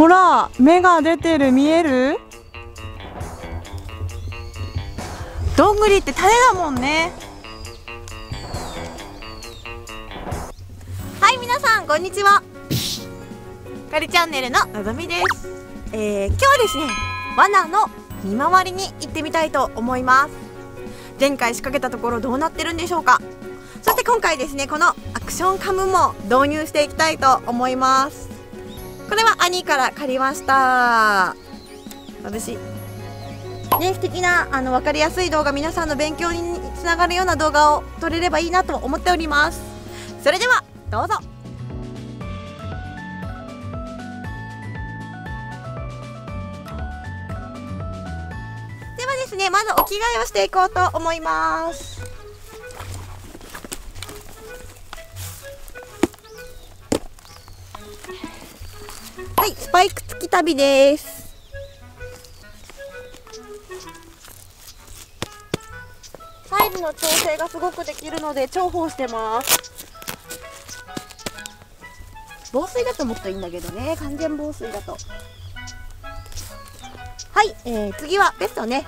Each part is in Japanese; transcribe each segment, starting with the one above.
ほら芽が出てる見える？どんぐりって種だもんね。はい皆さんこんにちは。かりチャンネルののぞみです、えー、今日はですね罠の見回りに行ってみたいと思います。前回仕掛けたところどうなってるんでしょうか。そして今回ですねこのアクションカムも導入していきたいと思います。これは兄から借りました。眩しいね素敵なあの分かりやすい動画皆さんの勉強につながるような動画を撮れればいいなと思っております。それではどうぞ。ではですねまずお着替えをしていこうと思います。はいスパイク付き旅です。サイズの調整がすごくできるので重宝してます。防水だともっといいんだけどね完全防水だと。はい、えー、次はベストね。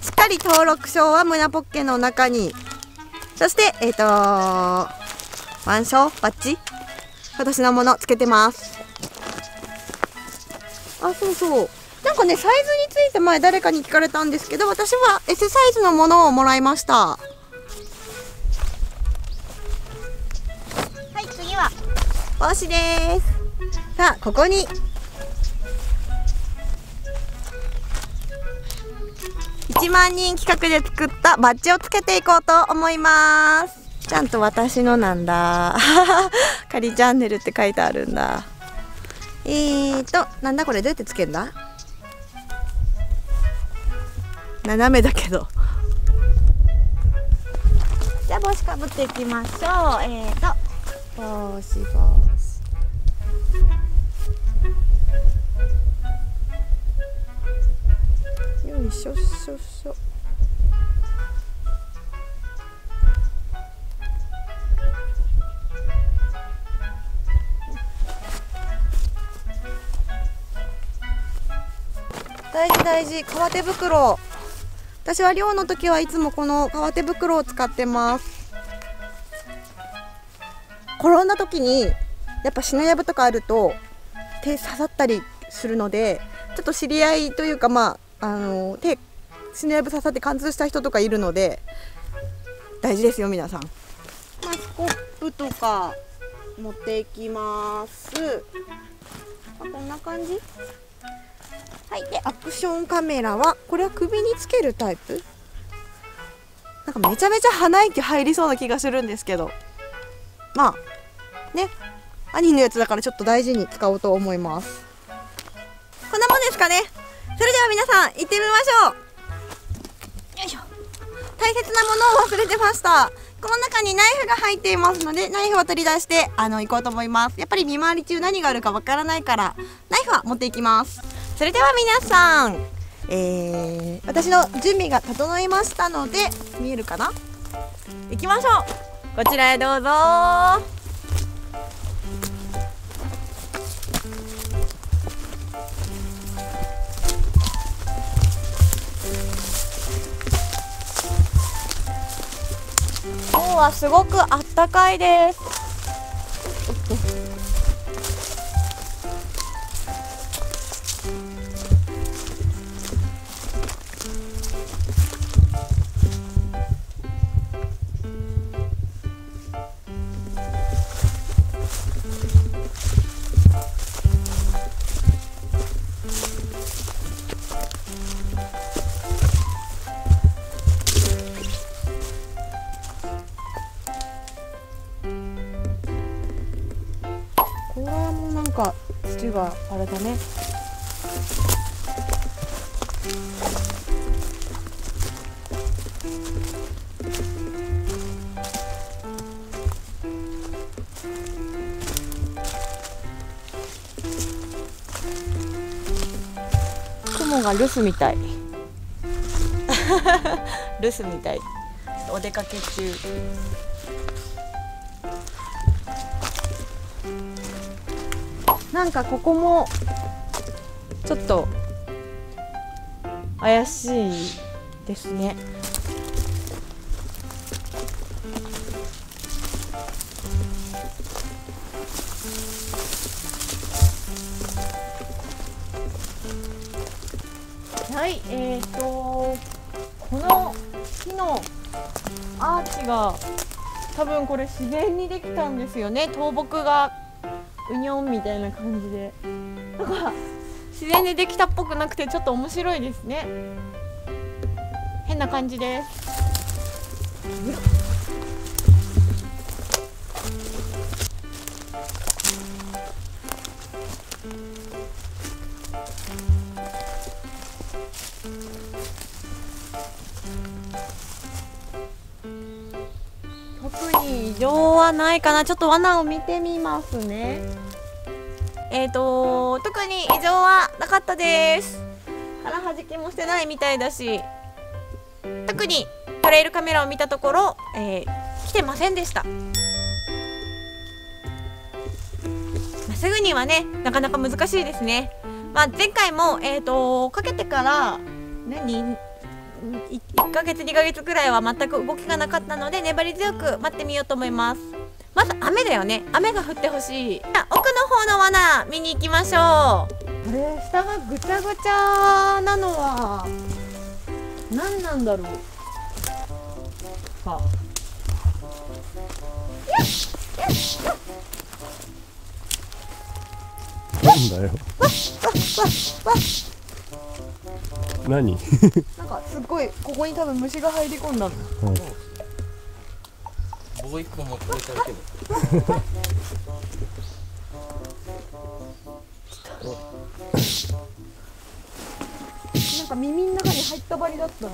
しっかり登録証は胸ポッケの中に。そしてえっ、ー、と腕章バッジ。今年のものつけてますあそうそう。なんかねサイズについて前誰かに聞かれたんですけど私は S サイズのものをもらいました。はい次は。帽子です。さあここに。1万人企画で作ったバッジをつけていこうと思います。ちゃんと私のなんだ。カリチャンネルって書いてあるんだえーとなんだこれ？どうやってつけるんだ？斜めだけど。じゃあ帽子かぶっていきましょう。えーと帽子帽子。よいしょしょしょ。大事大事。革手袋。私は漁の時はいつもこの革手袋を使ってます。転んだ時にやっぱ品やぶとかあると手刺さったりするのでちょっと知り合いというかまああの手品やぶ刺さって貫通した人とかいるので大事ですよ皆さん、まあ、スコップとか持っていきます。あこんな感じ？はい、でアクションカメラはこれは首につけるタイプ？なんかめちゃめちゃ鼻息入りそうな気がするんですけど。まあね。兄のやつだからちょっと大事に使おうと思います。こんなもんですかね。それでは皆さん行ってみましょう。よいしょ。大切なものを忘れてました。この中にナイフが入っていますのでナイフを取り出してあの行こうと思います。やっぱり見回り中何があるかわからないからナイフは持っていきます。それでは皆さん、えー、私の準備が整いましたので見えるかな？行きましょう。こちらへどうぞ。今日はすごくあったかいです。土があれだね。雲が留守みたい。留守みたい。お出かけ中なんかここもちょっと怪しいですね。はいえーとこの木のアーチが多分これ自然にできたんですよね。倒木がうにょんみたいな感じで。なんか自然でできたっぽくなくてちょっと面白いですね。変な感じです。特に異常はないかな。ちょっと罠を見てみますね。えーと特に異常はなかったです。腹はじきもしてないみたいだし特にトレイルカメラを見たところ、えー、来てませんでした、まあ、すぐにはねなかなか難しいですね、まあ、前回も、えーと、かけてから何？1ヶ月2ヶ月くらいは全く動きがなかったので粘り強く待ってみようと思います。まず雨だよね。雨が降ってほしい。奥の方の罠見に行きましょう。これ？下がぐちゃぐちゃなのは何なんだろう。かなんだよ。何？すごいここに多分虫が入り込んだの、はい棒一本持ってたらけど。なんか耳の中に入ったばりだったの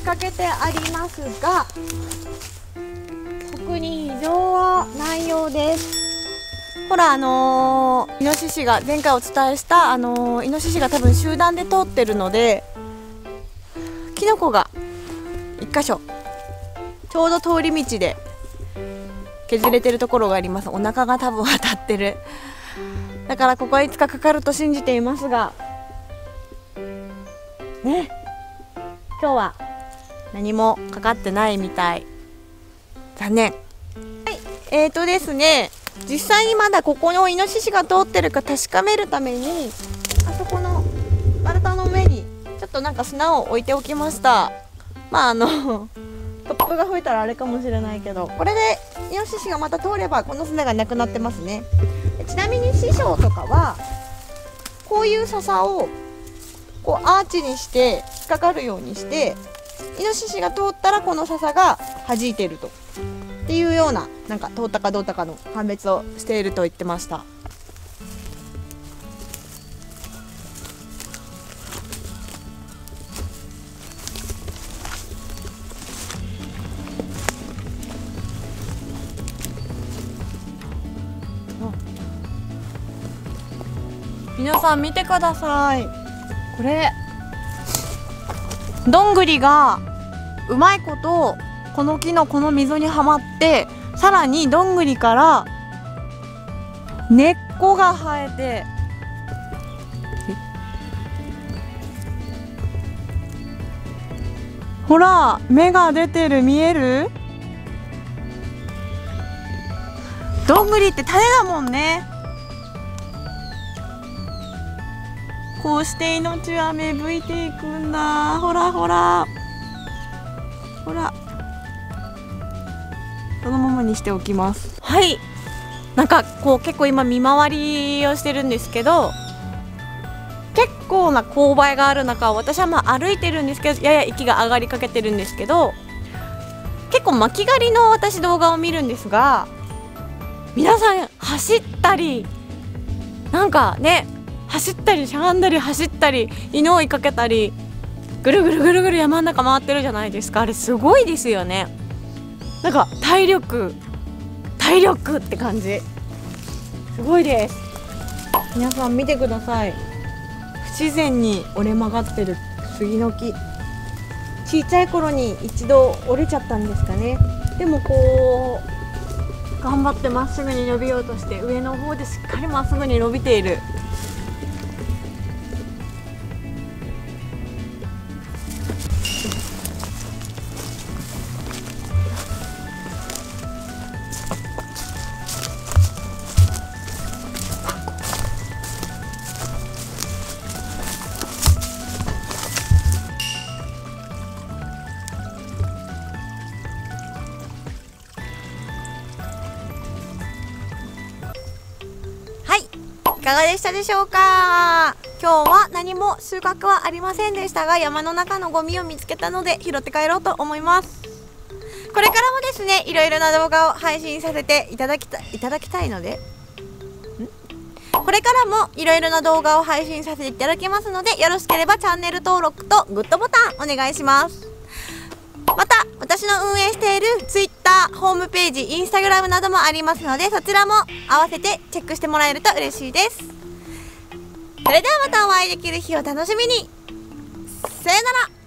仕掛けてありますが特に異常はないようです。ほらあのーイノシシが前回お伝えしたあのーイノシシが多分集団で通ってるのでキノコが1箇所ちょうど通り道で削れてるところがあります。お腹が多分当たってる。だからここはいつかかかると信じていますがね今日は何もかかってないみたい。残念。はい。えーとですね実際にまだここのイノシシが通ってるか確かめるためにあそこの丸太の上にちょっとなんか砂を置いておきました。まああの 突風が吹いたらあれかもしれないけどこれでイノシシがまた通ればこの砂がなくなってますね。ちなみに師匠とかはこういう笹をこうアーチにして引っかかるようにしてイノシシが通ったらこの笹が弾いているとっていうようななんか通ったかどうたかの判別をしていると言ってました。皆さん見てください。これどんぐりがうまいことこの木のこの溝にはまってさらにどんぐりから根っこが生えてほら芽が出てる。見える？どんぐりって種だもんね。こうして命は芽吹いていくんだ。ほらほら。ほら。そのままにしておきます。はい。なんかこう結構今見回りをしてるんですけど結構な勾配がある中私はまあ歩いてるんですけどやや息が上がりかけてるんですけど結構巻き狩りの私動画を見るんですが皆さん走ったりなんかね走ったりしゃがんだり走ったり犬を追いかけたりぐるぐるぐるぐる山の中回ってるじゃないですか。あれすごいですよね。なんか体力体力って感じ。すごいです。皆さん見てください。不自然に折れ曲がってる杉の木。ちっちゃい頃に一度折れちゃったんですかね。でもこう頑張ってまっすぐに伸びようとして上の方でしっかりまっすぐに伸びている。かがでしたでしょうか？今日は何も収穫はありませんでしたが山の中のゴミを見つけたので拾って帰ろうと思います。これからもですねいろいろな動画を配信させていただきたいただきたいのでん？これからもいろいろな動画を配信させていただきますのでよろしければチャンネル登録とグッドボタンお願いします。また私の運営している Twitter ホームページ Instagram などもありますのでそちらも合わせてチェックしてもらえると嬉しいです。それではまたお会いできる日を楽しみに。さよなら。